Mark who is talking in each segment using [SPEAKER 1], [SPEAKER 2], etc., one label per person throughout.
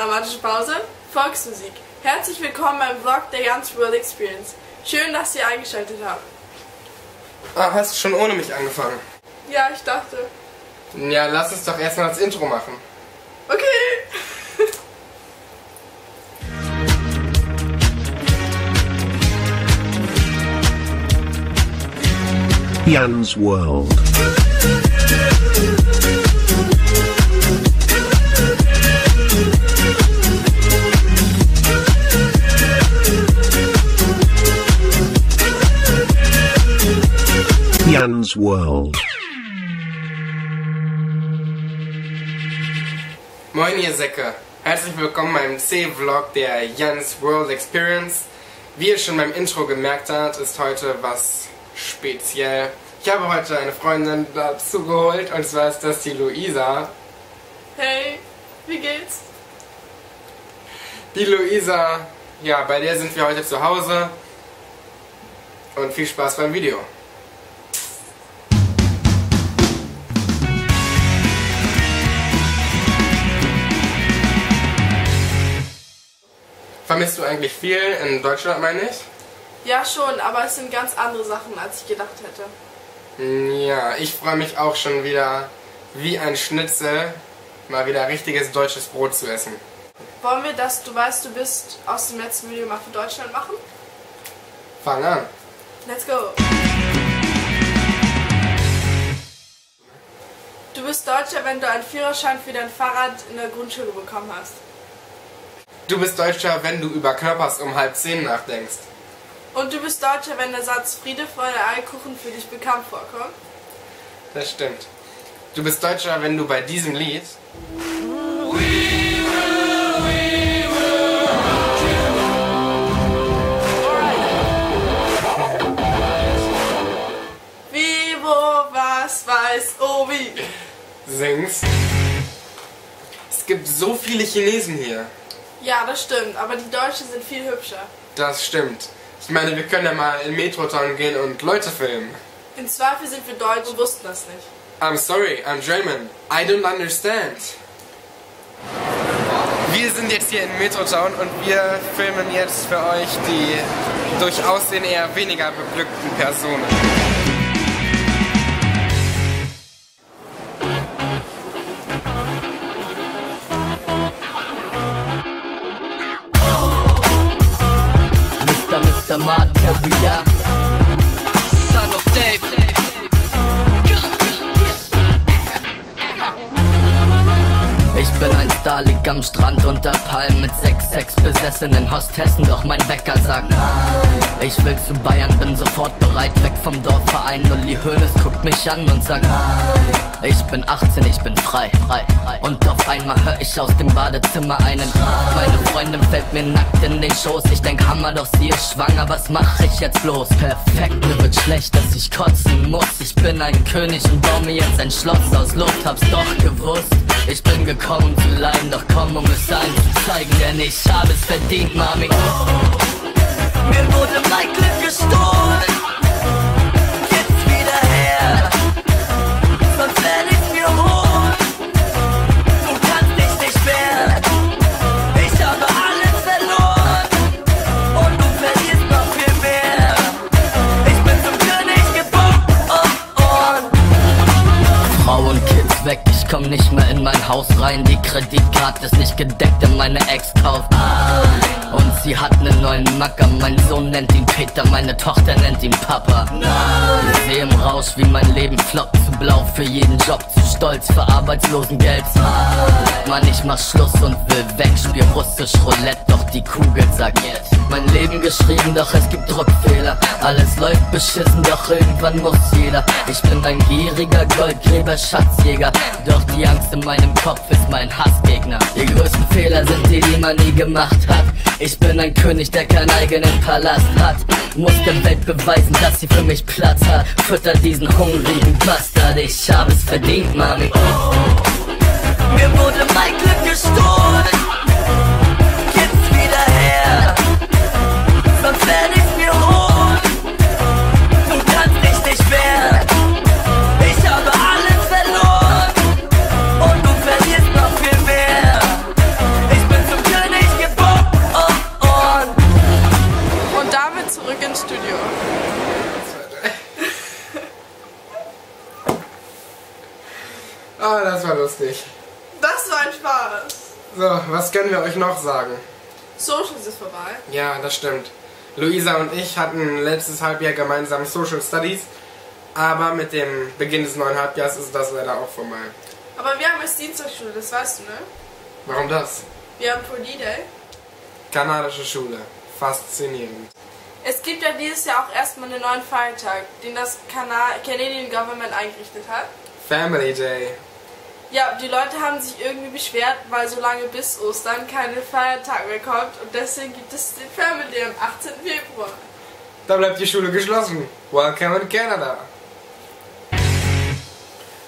[SPEAKER 1] dramatische Pause. Volksmusik. Herzlich willkommen beim Vlog der Jans World Experience. Schön, dass ihr eingeschaltet habt.
[SPEAKER 2] Ah, hast du schon ohne mich angefangen?
[SPEAKER 1] Ja, ich dachte.
[SPEAKER 2] Ja, lass uns doch erstmal das Intro machen.
[SPEAKER 1] Okay.
[SPEAKER 3] Jan's World. Jan's World.
[SPEAKER 2] Moin ihr Säcke. Herzlich willkommen beim C-Vlog der Jans World Experience. Wie ihr schon beim Intro gemerkt habt, ist heute was speziell. Ich habe heute eine Freundin dazu geholt und zwar ist das die Luisa.
[SPEAKER 1] Hey, wie geht's?
[SPEAKER 2] Die Luisa, ja, bei der sind wir heute zu Hause. Und viel Spaß beim Video. Vermisst du eigentlich viel in Deutschland, meine ich?
[SPEAKER 1] Ja, schon, aber es sind ganz andere Sachen, als ich gedacht hätte.
[SPEAKER 2] Ja, ich freue mich auch schon wieder wie ein Schnitzel mal wieder richtiges deutsches Brot zu essen.
[SPEAKER 1] Wollen wir das, du weißt, du bist aus dem letzten Video mal für Deutschland machen?
[SPEAKER 2] Fang an.
[SPEAKER 1] Let's go. Du bist Deutscher, wenn du einen Führerschein für dein Fahrrad in der Grundschule bekommen hast.
[SPEAKER 2] Du bist Deutscher, wenn du über Knoppers um halb zehn nachdenkst.
[SPEAKER 1] Und du bist Deutscher, wenn der Satz Friede, Freude, Eierkuchen für dich bekannt vorkommt.
[SPEAKER 2] Das stimmt. Du bist Deutscher, wenn du bei diesem Lied
[SPEAKER 1] Wie, wo, was, weiß, oh, wie.
[SPEAKER 2] singst. Es gibt so viele Chinesen hier.
[SPEAKER 1] Ja, das stimmt, aber die Deutschen sind viel hübscher.
[SPEAKER 2] Das stimmt. Ich meine, wir können ja mal in Metrotown gehen und Leute filmen.
[SPEAKER 1] Im Zweifel sind wir Deutsch und wussten das nicht.
[SPEAKER 2] I'm sorry, I'm German. I don't understand. Wir sind jetzt hier in Metrotown und wir filmen jetzt für euch die durch Aussehen eher weniger beglückten Personen.
[SPEAKER 4] Bin ein Star, lieg am Strand unter Palmen mit sechs Sex besessenen Hostessen, doch mein Wecker sagt Ich will zu Bayern, bin sofort bereit, weg vom Dorfverein. Uli Hoeneß guckt mich an und sagt Ich bin 18, ich bin frei, frei, frei. Und auf einmal hör ich aus dem Badezimmer einen Meine Freundin fällt mir nackt in den Schoß. Ich denk, Hammer, doch sie ist schwanger, was mach ich jetzt bloß? Perfekt, mir wird schlecht, dass ich kotzen muss. Ich bin ein König und baue mir jetzt ein Schloss aus Luft, hab's doch gewusst. Ich bin gekommen zu leiden, doch komm, um es allen zu zeigen Denn ich hab es verdient, Mami. Mir wurde mein Glück gestohlen mehr in mein Haus rein. Die Kreditkarte ist nicht gedeckt, denn meine Ex kauft. Und sie hat einen neuen Macker. Mein Sohn nennt ihn Peter, meine Tochter nennt ihn Papa. Ich seh im Rausch, wie mein Leben floppt. Zu blau für jeden Job, zu stolz für Arbeitslosengeld. Mann, ich mach Schluss und will weg. Spiel russisch Roulette, doch die Kugel sagt jetzt. Mein Leben geschrieben, doch es gibt Druckfehler. Alles läuft beschissen, doch irgendwann muss jeder. Ich bin ein gieriger Goldgräber, Schatzjäger. Doch die Angst in meinem Kopf ist mein Hassgegner. Die größten Fehler sind die, die man nie gemacht hat. Ich bin ein König, der keinen eigenen Palast hat. Muss der Welt beweisen, dass sie für mich Platz hat. Fütter diesen hungrigen Bastard, ich hab es verdient, Mami. Mir wurde mein Glück gestohlen. Studio.
[SPEAKER 2] Ah, oh, das war lustig.
[SPEAKER 1] Das war ein Spaß.
[SPEAKER 2] So, was können wir euch noch sagen?
[SPEAKER 1] Socials ist vorbei.
[SPEAKER 2] Ja, das stimmt. Luisa und ich hatten letztes Halbjahr gemeinsam Social Studies, aber mit dem Beginn des neuen Halbjahres ist das leider auch vorbei.
[SPEAKER 1] Aber wir haben jetzt Dienstagsschule, das weißt du, ne?
[SPEAKER 2] Warum das?
[SPEAKER 1] Wir haben Poly Day.
[SPEAKER 2] Kanadische Schule. Faszinierend.
[SPEAKER 1] Es gibt ja dieses Jahr auch erstmal einen neuen Feiertag, den das Kana Canadian Government eingerichtet hat.
[SPEAKER 2] Family Day.
[SPEAKER 1] Ja, die Leute haben sich irgendwie beschwert, weil so lange bis Ostern kein Feiertag mehr kommt und deswegen gibt es den Family Day am 18. Februar.
[SPEAKER 2] Da bleibt die Schule geschlossen. Welcome in Canada.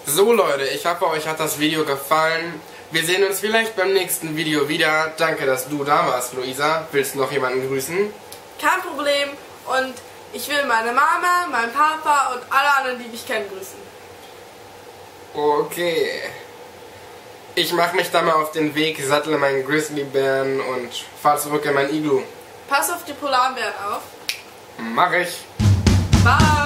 [SPEAKER 2] So Leute, ich hoffe euch hat das Video gefallen. Wir sehen uns vielleicht beim nächsten Video wieder. Danke, dass du da warst, Luisa. Willst du noch jemanden grüßen?
[SPEAKER 1] Kein Problem und ich will meine Mama, meinen Papa und alle anderen, die mich kennen, grüßen.
[SPEAKER 2] Okay. Ich mache mich dann mal auf den Weg, sattle meinen Grizzlybären und fahr zurück in mein Iglu.
[SPEAKER 1] Pass auf die Polarbären auf.
[SPEAKER 2] Mach ich.
[SPEAKER 1] Bye!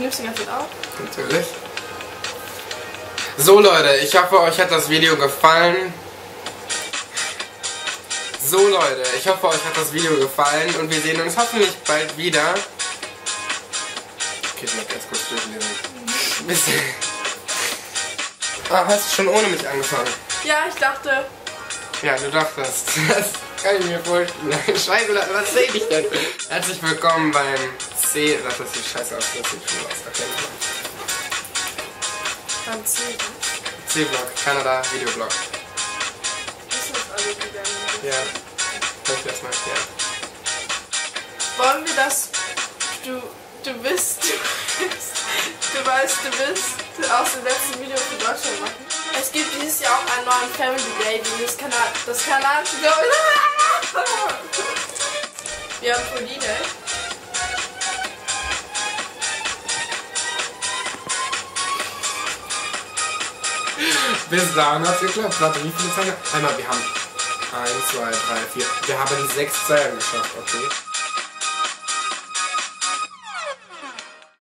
[SPEAKER 1] Du nimmst die ganze Zeit auf?
[SPEAKER 2] Natürlich. So Leute, ich hoffe euch hat das Video gefallen. So Leute, ich hoffe euch hat das Video gefallen und wir sehen uns hoffentlich bald wieder. Okay, ich mach ganz kurz durchlesen. Bis. Ah, hast du schon ohne mich angefangen?
[SPEAKER 1] Ja, ich dachte,
[SPEAKER 2] Ja, du dachtest. Das kann ich mir vorstellen. Scheiße, was sehe ich denn? Herzlich willkommen beim C. Das sieht scheiße aus, das sieht schon aus. Okay.
[SPEAKER 1] beim Ziehen.
[SPEAKER 2] C-Vlog, Kanada, Videoblog.
[SPEAKER 1] Das alle, die dann
[SPEAKER 2] Ja. Kann ich das mal erklären?
[SPEAKER 1] Wollen wir das du du bist du bist du weißt du bist aus dem letzten Video für Deutschland machen? Es gibt dieses Jahr auch einen neuen Family Day, den das, Kana das kanadische Wir haben Poli
[SPEAKER 2] Bis dahin hat's geklappt. Warte, wie viele Zeilen? Einmal, wir haben 1, 2, 3, 4. Wir haben sechs Zeilen geschafft, okay?